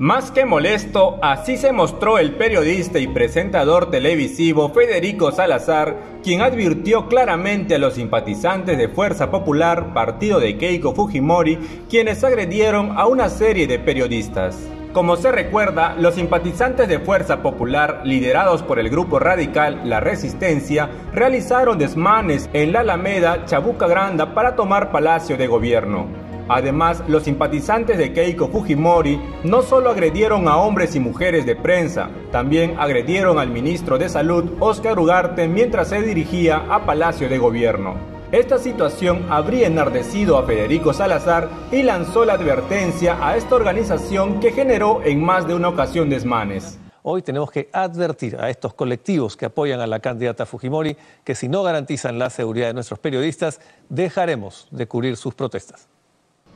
Más que molesto, así se mostró el periodista y presentador televisivo Federico Salazar, quien advirtió claramente a los simpatizantes de Fuerza Popular, partido de Keiko Fujimori, quienes agredieron a una serie de periodistas. Como se recuerda, los simpatizantes de Fuerza Popular, liderados por el grupo radical La Resistencia, realizaron desmanes en la Alameda Chabuca Granda para tomar Palacio de Gobierno. Además, los simpatizantes de Keiko Fujimori no solo agredieron a hombres y mujeres de prensa, también agredieron al ministro de Salud, Oscar Ugarte, mientras se dirigía a Palacio de Gobierno. Esta situación habría enardecido a Federico Salazar y lanzó la advertencia a esta organización que generó en más de una ocasión desmanes. Hoy tenemos que advertir a estos colectivos que apoyan a la candidata Fujimori que si no garantizan la seguridad de nuestros periodistas, dejaremos de cubrir sus protestas.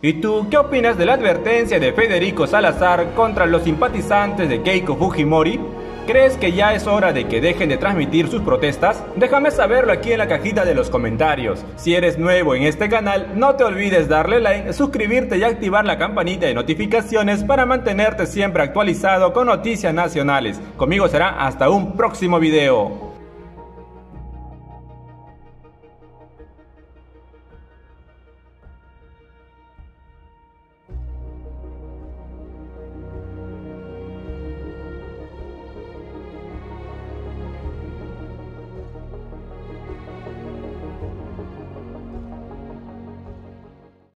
¿Y tú qué opinas de la advertencia de Federico Salazar contra los simpatizantes de Keiko Fujimori? ¿Crees que ya es hora de que dejen de transmitir sus protestas? Déjame saberlo aquí en la cajita de los comentarios. Si eres nuevo en este canal, no te olvides darle like, suscribirte y activar la campanita de notificaciones para mantenerte siempre actualizado con noticias nacionales. Conmigo será hasta un próximo video.